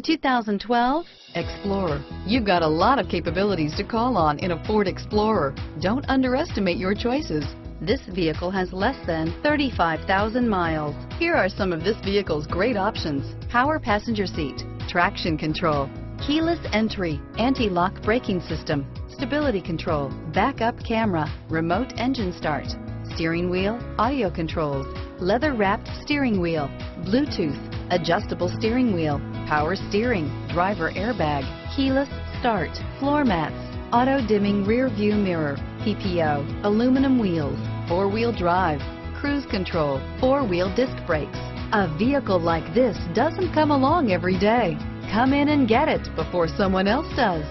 2012 Explorer. You've got a lot of capabilities to call on in a Ford Explorer. Don't underestimate your choices. This vehicle has less than 35,000 miles. Here are some of this vehicle's great options. Power passenger seat, traction control, keyless entry, anti-lock braking system, stability control, backup camera, remote engine start, steering wheel, audio controls, leather wrapped steering wheel, Bluetooth, adjustable steering wheel, power steering, driver airbag, keyless start, floor mats, auto dimming rear view mirror, PPO, aluminum wheels, four wheel drive, cruise control, four wheel disc brakes. A vehicle like this doesn't come along every day. Come in and get it before someone else does.